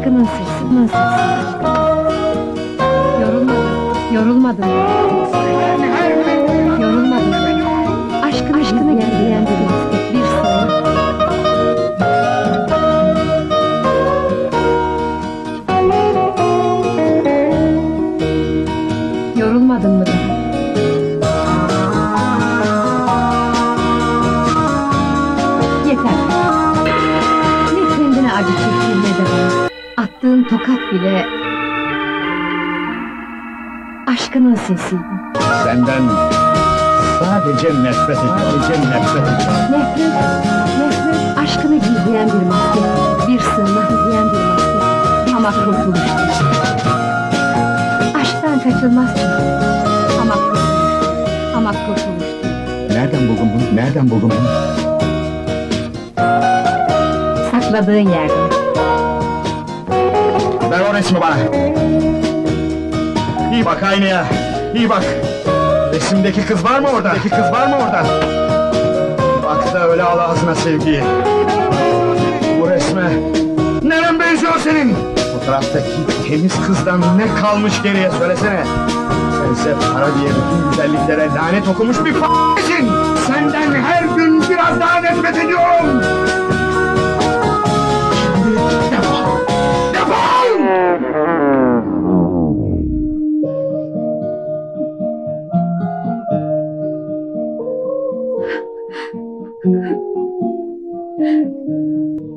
Aşkının sesi. Yorulmadım, yorulmadım. Yorulmadım. Aşkını, Aşkını gizleyen bir bir sır. Yorulmadın mı daha? Yeter. Ne kendine acı bana. Attığın tokat bile... Aşkının sesiydi. Senden sadece nefret ediyorum. Sadece nefret ediyorum. Nefret, nefret aşkını gizleyen bir maske. Bir sırma gizleyen bir maske. Ama kurtuluş değil. Aşktan kaçılmaz çünkü. Ama kurtuluş. Ama kurtuluş değil. Nereden buldun bunu? Nereden buldun bunu? Sakladığın yerde. Resmi bana. İyi bak aynaya. İyi bak. Resimdeki kız var mı orada? Resimdeki kız var mı orada? Bak da öyle al ağzına sevgiyi. Bu resme... Neren benziyor senin? Fotoğraftaki temiz kızdan ne kalmış geriye söylesene. Sense para diye bütün güzelliklere lanet okumuş bir f***sin.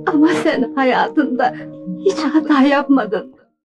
Ama sen hayatında hiç hata yapmadın.